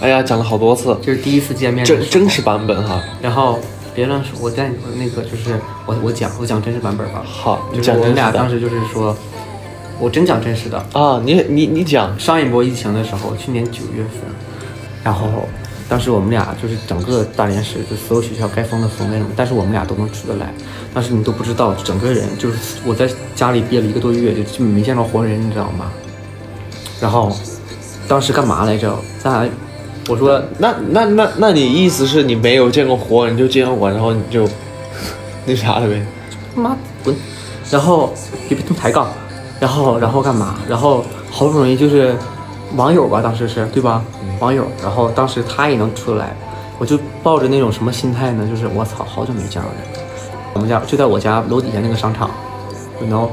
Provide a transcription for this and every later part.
哎呀，讲了好多次，这是第一次见面真真实版本哈。然后别乱说，我在那个就是我我讲我讲真实版本吧。好，你就是我讲真实的们俩当时就是说，我真讲真实的。啊，你你你讲，上一波疫情的时候，去年九月份，然后当时我们俩就是整个大连市就所有学校该封的封那种，但是我们俩都能出得来。当时你都不知道，整个人就是我在家里憋了一个多月，就基本没见着活人，你知道吗？然后当时干嘛来着？咱俩我说那那那那你意思是你没有见过活人就见过我，然后你就那啥了呗？妈滚！然后别别动抬杠，然后然后干嘛？然后好不容易就是网友吧，当时是对吧？网友，然后当时他也能出来，我就抱着那种什么心态呢？就是我操，好久没见着人。我们家就在我家楼底下那个商场，然后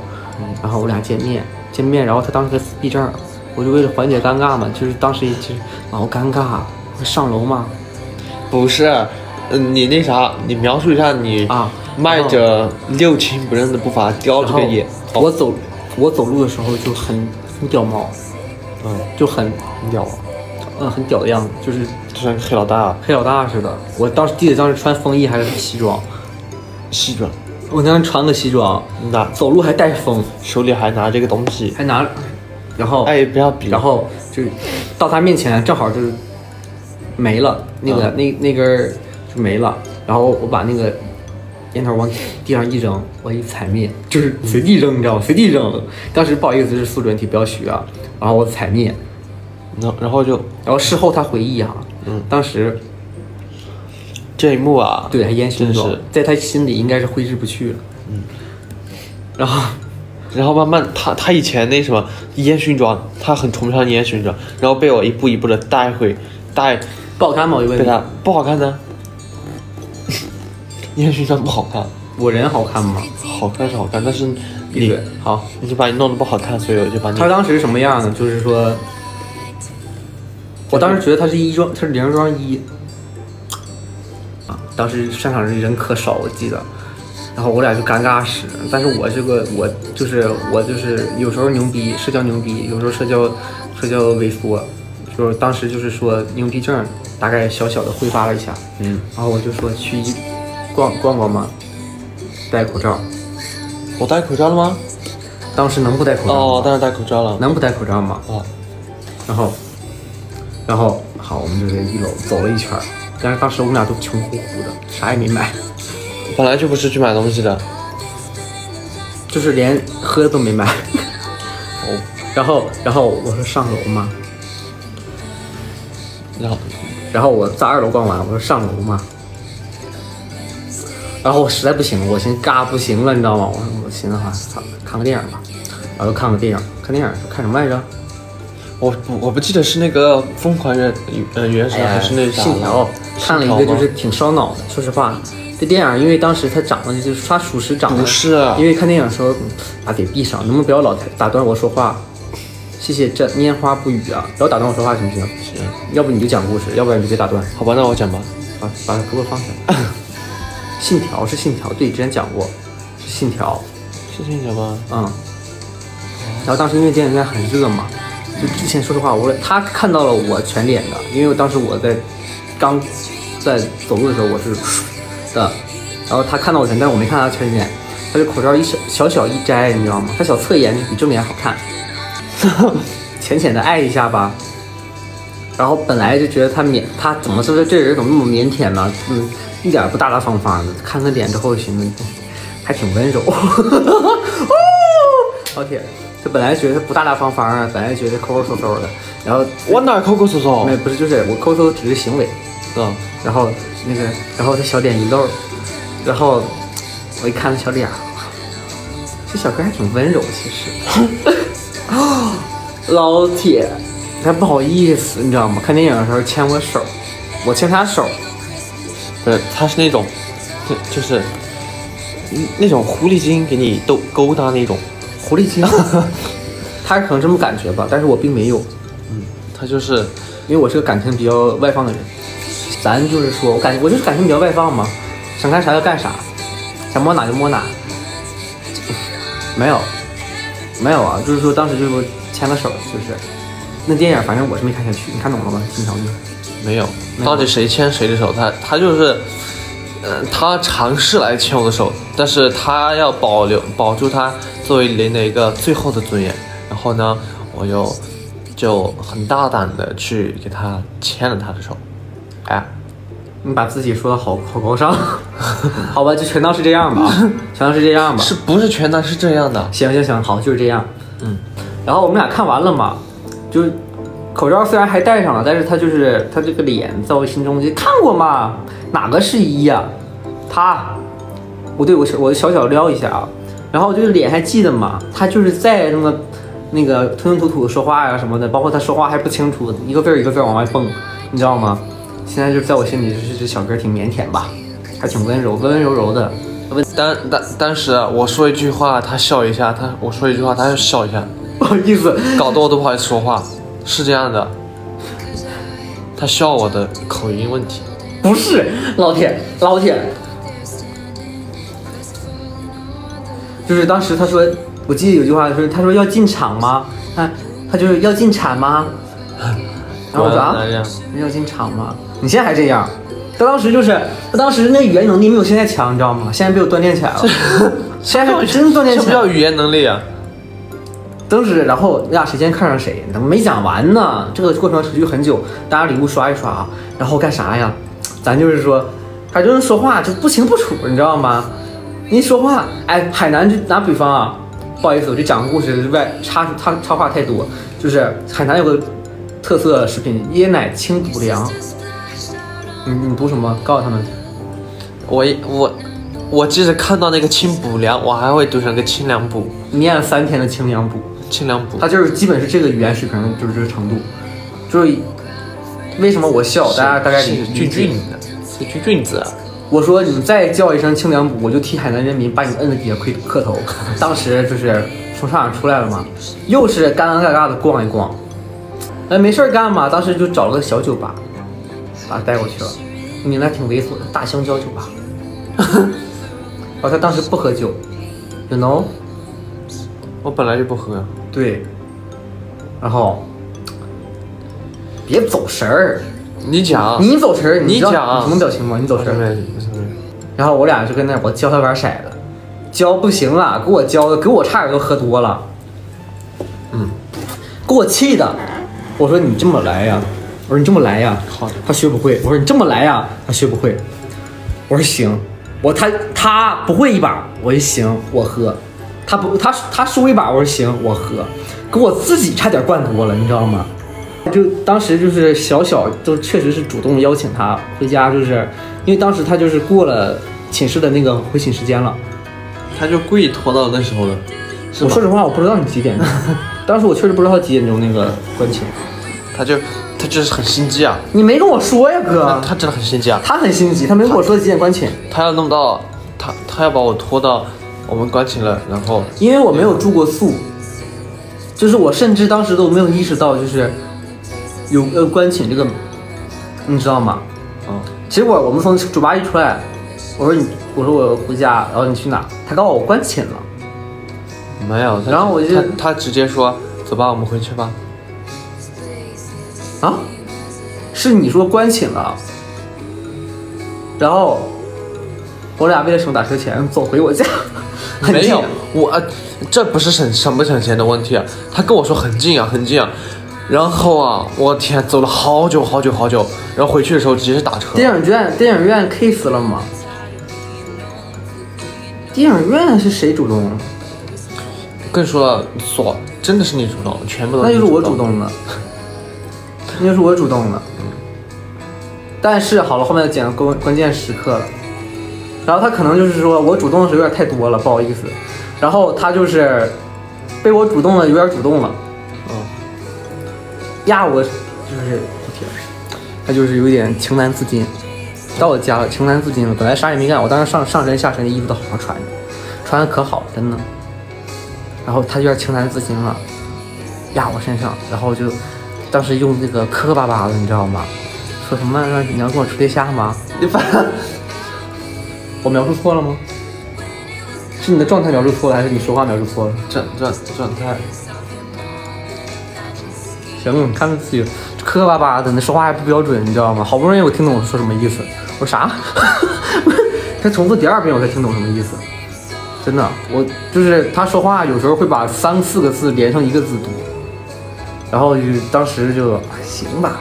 然后我俩见面见面，然后他当时在自闭症，我就为了缓解尴尬嘛，就是当时就是老尴尬，我上楼嘛不是，嗯，你那啥，你描述一下你啊。迈着六亲不认的步伐叼着个烟，我走我走路的时候就很很屌毛，嗯，就很很屌，嗯很屌的样子，就是就像黑老大，黑老大似的。我当时记得当时穿风衣还是西装，西装，我当时穿个西装，那。走路还带风，手里还拿着个东西，还拿，然后哎，不要比，然后就到他面前正好就是没了，那个、嗯。那那根儿就没了，然后我把那个烟头往地上一扔，我一踩灭，就是随地扔，你知道吗？随地扔。当时不好意思是素质问题，不要学啊。然后我踩灭，然后然后就然后事后他回忆哈、嗯当时这一幕啊，对还烟熏妆，在他心里应该是挥之不去了。嗯，然后然后慢慢他他以前那什么烟熏妆，他很崇尚烟熏妆，然后被我一步一步的带回带不好看吗？我就问他不好看的，烟熏妆不好看，我人好看吗？好看是好看，但是你。好，你把你弄得不好看，所以我就把你他当时什么样呢？就是说，我当时觉得他是一装，他是零装一。啊，当时商场人人可少，我记得，然后我俩就尴尬死。但是我这个我就是我就是有时候牛逼，社交牛逼，有时候社交社交萎缩，就是当时就是说牛逼症，大概小小的挥发了一下，嗯，然后我就说去一逛逛逛吗，戴口罩。我戴口罩了吗？当时能不戴口罩吗？哦，当然戴口罩了。能不戴口罩吗？哦，然后，然后好，我们就在一楼走了一圈儿，但是当时我们俩都穷乎乎的，啥也没买，本来就不是去买东西的。就是连喝都没买。哦，然后，然后我说上楼嘛，然后然后我在二楼逛完，我说上楼嘛。然后我实在不行，我寻思嘎不行了，你知道吗？我我寻思哈，操，看个电影吧。然后就看个电影，看电影看什么来着？我不我不记得是那个疯狂原呃原神还是那啥信条，看了一个就是挺烧脑的。说实话，这电影因为当时它长得就是它属实长得不是啊因为看电影的时候把嘴闭上，能不能不要老打断我说话？谢谢这拈花不语啊，不要打断我说话行不行？行要不你就讲故事，要不然你就别打断。好吧，那我讲吧。把把胳膊放下。信条是信条，对，之前讲过是信条，是信条吗？嗯。然后当时因为电影院很热嘛，就之前说实话，我他看到了我全脸的，因为当时我在刚在走路的时候我是的，然后他看到我全，但是我没看他全脸，他这口罩一小小小一摘，你知道吗？他小侧颜就比正脸好看，浅浅的爱一下吧。然后本来就觉得他腼，他怎么说这人怎么那么腼腆呢？嗯，一点不大大方方的。看他脸之后，寻思还挺温柔。老铁，这本来觉得不大大方方啊，本来觉得抠抠搜搜的，然后我哪抠抠搜搜？没不是就是我抠搜只是行为，嗯，然后那个然后他小脸一露，然后我一看他小脸，这小哥还挺温柔，其实。啊，老铁，他不好意思，你知道吗？看电影的时候牵我手，我牵他手，不是，他是那种，就就是嗯那种狐狸精给你逗勾搭那种，狐狸精，他可能这么感觉吧，但是我并没有，嗯他就是因为我是个感情比较外放的人。咱就是说我感我就是感情比较外放嘛，想干啥就干啥，想摸哪就摸哪。没有，没有啊，就是说当时就是牵个手，就是。那电影，反正我是没看下去，你看懂了吗？金条玉，没有到底谁牵谁的手？他他就是，呃，他尝试来牵我的手，但是他要保留保住他作为零的一个最后的尊严。然后呢，我又就很大胆的去给他牵了他的手。哎，你把自己说的好好高尚，好吧，就全当是这样吧，全当是这样吧。是不是全当是这样的？行行行，好，就是这样。嗯，然后我们俩看完了嘛，就是口罩虽然还戴上了，但是他就是他这个脸在我心中就看过吗，哪个是一呀、他，我对我小我小小撩一下啊，然后就是脸还记得吗，他就是在那么那个吞吞吐吐说话呀、什么的，包括他说话还不清楚，一个字儿一个字儿往外蹦，你知道吗？现在就在我心里就是这小哥挺腼腆吧，还挺温柔，温温柔柔的。但但但是啊我说一句话，他笑一下；他我说一句话，他就笑一下，不好意思，搞得我都不好意思说话。是这样的，他笑我的口音问题。不是老铁，老铁，就是当时他说，我记得有句话说，他说要进场吗？他他就是要进场吗？然后我说啊？要进场吗？你现在还这样？他当时就是，他当时那语言能力没有现在强，你知道吗？现在被我锻炼起来了，现在真锻炼起来了。这不叫语言能力啊！当时，然后你俩谁先看上谁，怎么没讲完呢？这个过程持续很久，大家礼物刷一刷啊，然后干啥呀？咱就是说，他就是说话就不清不楚，你知道吗？你一说话，哎，海南就拿比方啊，不好意思，我就讲个故事，外插插插话太多，就是海南有个特色食品椰奶清补凉，你你读什么？告诉他们，我我我即使看到那个清补凉，我还会读成个清凉补，念了三天的清凉补，清凉补。他就是基本是这个语言水平，就是这个程度，就是为什么我笑，大家大概理是俊俊的，是俊俊子啊。我说你再叫一声清凉补，我就替海南人民把你摁在底下磕磕头。当时就是从商场出来了嘛，又是尴尴尬尬的逛一逛，哎，没事儿干嘛，当时就找了个小酒吧，把他带过去了，名字挺猥琐的，大香蕉酒吧。然 后他当时不喝酒，you know，我本来就不喝，对，然后别走神儿，你讲，你走神儿，你知道讲你什么表情吗？你走神儿。然后我俩就跟那我教他玩骰子，教不行了，给我教的，给我差点都喝多了，嗯，给我气的。我说你这么来呀，我说你这么来呀，好他学不会。我说你这么来呀，他学不会。我说行，我他他不会一把，我说行，我喝。他不他他输一把，我说行，我喝。给我自己差点灌多了，你知道吗？就当时就是小小就确实是主动邀请他回家，就是因为当时他就是过了寝室的那个回寝时间了。他就故意拖到那时候的，我说？实话，我不知道你几点钟，当时我确实不知道几点钟那个关寝。他就他就是很心机啊，你没跟我说呀，哥。他真的很心机啊，他很心机，他没跟我说几点关寝，他要弄到他他要把我拖到我们关寝了，然后因为我没有住过宿，就是我甚至当时都没有意识到，就是有呃关寝这个，你知道吗？嗯，结果我们从酒吧一出来，我说你，我说我回家，然后你去哪？他告诉我关寝了。没有，然后我就他他直接说走吧，我们回去吧。啊？是你说关寝了，然后我俩为了省打车钱，走回我家。很近没有，我、呃、这不是省省不省钱的问题啊。他跟我说很近啊，很近啊。然后啊，我天，走了好久好久好久，然后回去的时候直接是打车。电影院电影院 kiss 了吗？电影院是谁主动？更说了，所真的是你主动，全部都那就是我主。动的，那就是我主动的。但是好了，后面要讲关关键时刻了。然后他可能就是说我主动的时候有点太多了，不好意思。然后他就是被我主动的有点主动了，嗯，压我就是我天，他就是有点情难自禁。到我家了，情难自禁了。本来啥也没干，我当时上上身下身的衣服都好好穿着，穿的可好，真的。然后他有点情难自禁了，压我身上，然后就当时用那个磕磕巴巴的，你知道吗？说什么让你要跟我处对象吗？你 反我描述错了吗？是你的状态描述错了，还是你说话描述错了？状状状态，行，看自己磕磕巴巴的，那说话还不标准，你知道吗？好不容易我听懂我说什么意思，我说啥？他重复第二遍我才听懂什么意思。真的，我就是他说话有时候会把三四个字连成一个字读，然后就当时就行吧。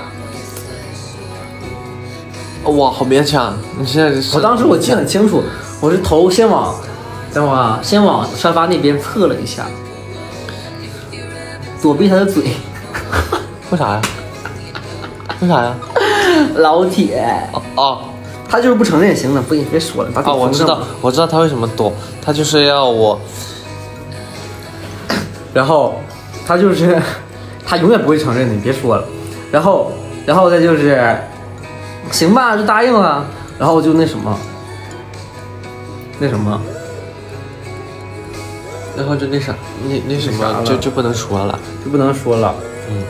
哇，好勉强！你现在是我当时我记得很清楚，我是头先往，等会儿啊，先往沙发那边侧了一下，躲避他的嘴。为啥呀？为啥呀？老铁，哦哦他就是不承认，行了，不别说了，把嘴啊！我知道我知道他为什么躲，他就是要我然后他就是 他永远不会承认的，你别说了。然后然后再就是，行吧，就答应了。然后就那什么，那什么，然后就那啥，那那什么就就不能说了。就不能说了。嗯，